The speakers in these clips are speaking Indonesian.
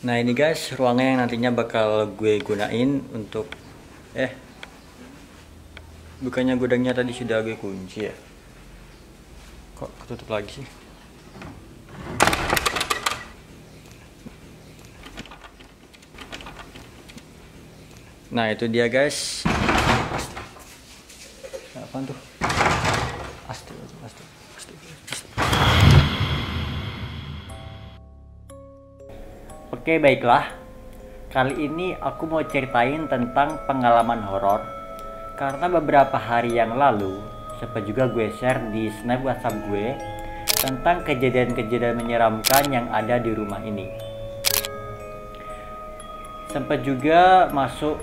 Nah ini guys ruangnya yang nantinya bakal gue gunain untuk eh bukannya gudangnya tadi sudah gue kunci ya? Kok ketutup lagi sih? Nah itu dia guys Oke baiklah Kali ini aku mau ceritain tentang pengalaman horor Karena beberapa hari yang lalu Sempat juga gue share di snap whatsapp gue Tentang kejadian-kejadian menyeramkan yang ada di rumah ini Sempat juga masuk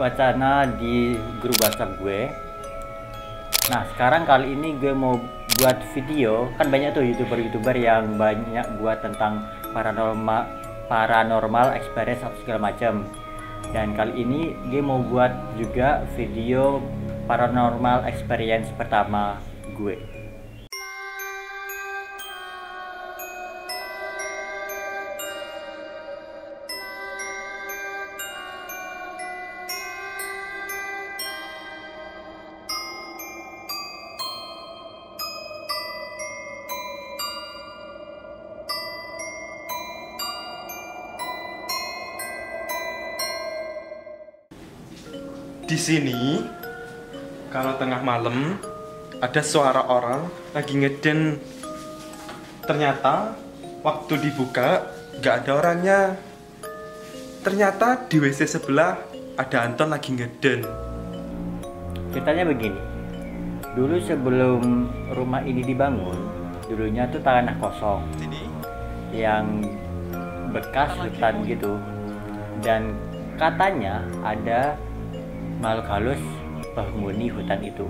wacana di grup WhatsApp gue. Nah, sekarang kali ini gue mau buat video. Kan banyak tuh YouTuber-YouTuber yang banyak buat tentang paranormal paranormal experience atau segala macam. Dan kali ini gue mau buat juga video paranormal experience pertama gue. Di sini kalau tengah malam ada suara orang lagi ngeden. Ternyata waktu dibuka nggak ada orangnya. Ternyata di WC sebelah ada Anton lagi ngeden. Ceritanya begini. Dulu sebelum rumah ini dibangun, dulunya tuh tanah kosong Sini. yang bekas hutan gitu. Dan katanya ada makhluk halus penghuni hutan itu.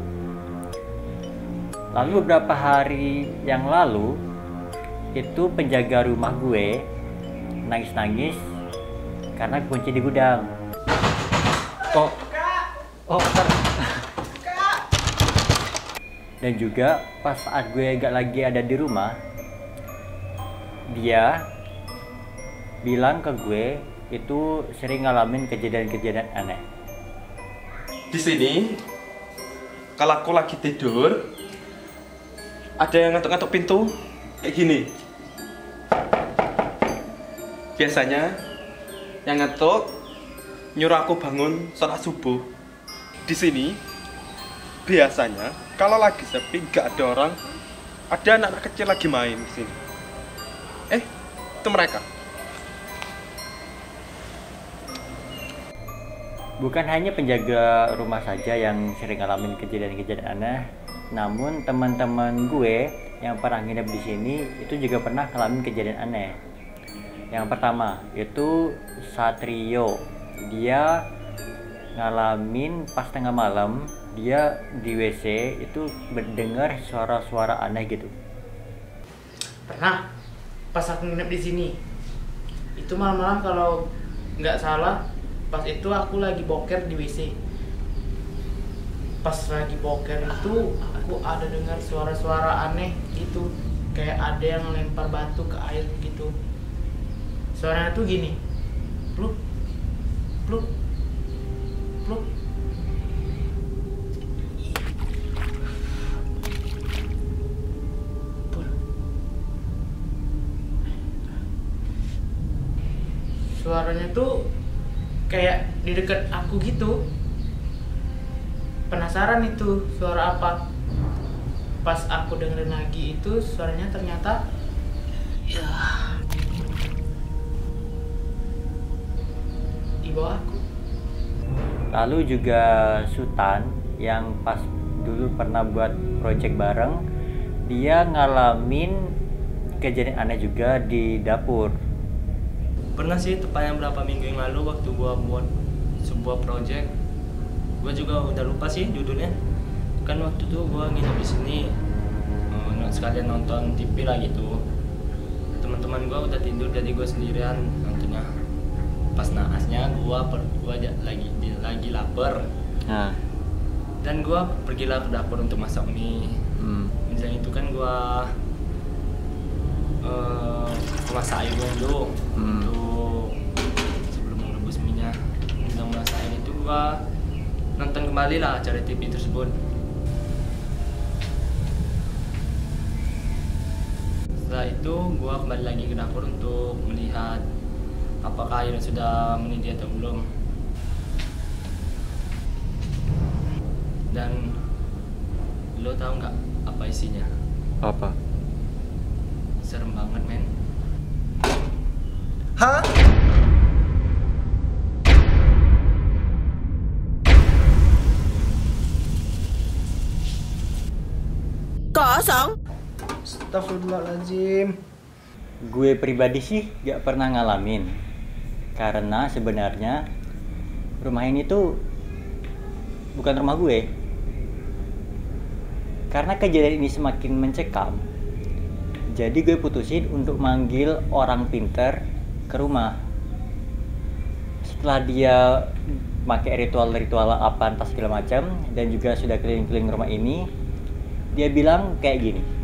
Lalu beberapa hari yang lalu itu penjaga rumah gue nangis-nangis karena kunci di gudang. Oh, oh, bentar. Dan juga pas saat gue gak lagi ada di rumah, dia bilang ke gue itu sering ngalamin kejadian-kejadian aneh. Di sini kalau aku lagi tidur ada yang ngetuk-ngetuk pintu kayak gini. Biasanya yang ngetuk nyuruh aku bangun sholat subuh. Di sini biasanya kalau lagi sepi nggak ada orang, ada anak-anak kecil lagi main di sini. Eh, itu mereka. Bukan hanya penjaga rumah saja yang sering ngalamin kejadian-kejadian aneh, namun teman-teman gue yang pernah nginep di sini itu juga pernah ngalamin kejadian aneh. Yang pertama itu Satrio. Dia ngalamin pas tengah malam dia di WC itu mendengar suara-suara aneh gitu. pernah pas aku nginep di sini itu malam-malam kalau nggak salah pas itu aku lagi boker di WC pas lagi boker itu aku ada dengar suara-suara aneh gitu. Kayak ada yang lempar batu ke air gitu. Suaranya tuh gini. Pluk pluk. Pluk. Suaranya tuh kayak di dekat aku gitu. Penasaran itu suara apa. Pas aku dengerin lagi itu suaranya ternyata ya di bawah aku. Lalu juga Sultan yang pas dulu pernah buat project bareng, dia ngalamin kejadian aneh juga di dapur. Pernah sih tepatnya berapa minggu yang lalu waktu gua buat sebuah project. Gua juga udah lupa sih judulnya. Kan waktu itu gua nginep di sini eh, sekalian nonton TV lah gitu. Teman-teman gua udah tidur jadi gua sendirian nontonnya pas naasnya gua per, gua lagi di- lagi lapar. Nah, dan gua pergilah ke dapur untuk masak mie. Hmm, misalnya itu kan gua eh masak airnya dulu. Hmm. untuk gua nonton kembali lah acara TV tersebut setelah itu gua kembali lagi ke dapur untuk melihat apakah air sudah mendidih atau belum dan lo tahu nggak apa isinya Apa? serem banget men Hah? Astagfirullahaladzim. Gue pribadi sih gak pernah ngalamin karena sebenarnya rumah ini tuh bukan rumah gue. Karena kejadian ini semakin mencekam, jadi gue putusin untuk manggil orang pinter ke rumah. Setelah dia pakai ritual-ritual apa entah segala macam dan juga sudah keliling-keliling rumah ini, dia bilang kayak gini.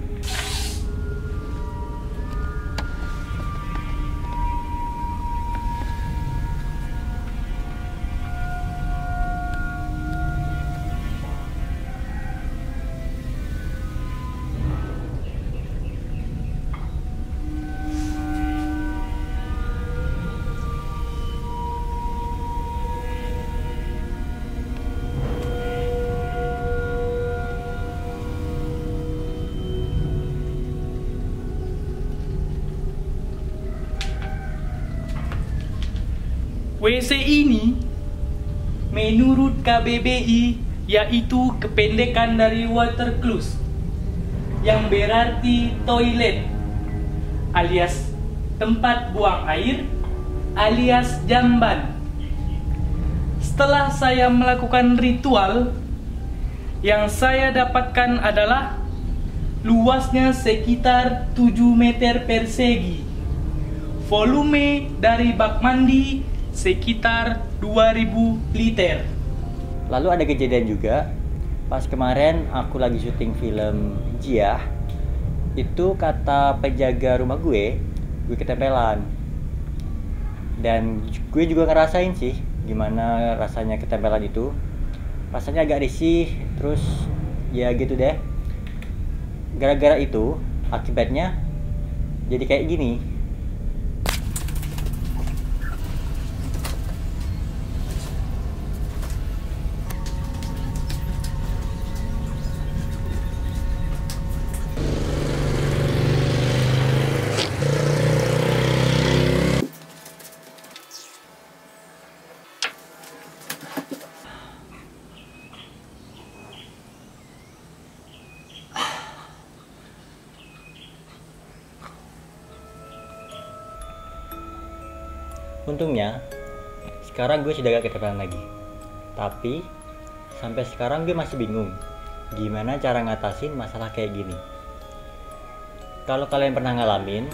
WC ini menurut KBBI yaitu kependekan dari water close yang berarti toilet alias tempat buang air alias jamban. Setelah saya melakukan ritual yang saya dapatkan adalah luasnya sekitar 7 meter persegi. Volume dari bak mandi sekitar 2000 liter. Lalu ada kejadian juga pas kemarin aku lagi syuting film Jiah itu kata penjaga rumah gue gue ketempelan. Dan gue juga ngerasain sih gimana rasanya ketempelan itu. Rasanya agak risih terus ya gitu deh. Gara-gara itu akibatnya jadi kayak gini Untungnya sekarang gue sudah gak ketempelan lagi. Tapi sampai sekarang gue masih bingung gimana cara ngatasin masalah kayak gini. Kalau kalian pernah ngalamin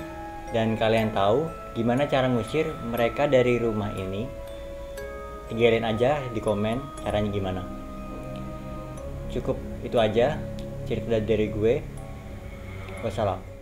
dan kalian tahu gimana cara ngusir mereka dari rumah ini, tinggalin aja di komen caranya gimana. Cukup itu aja cerita dari gue. Wassalam.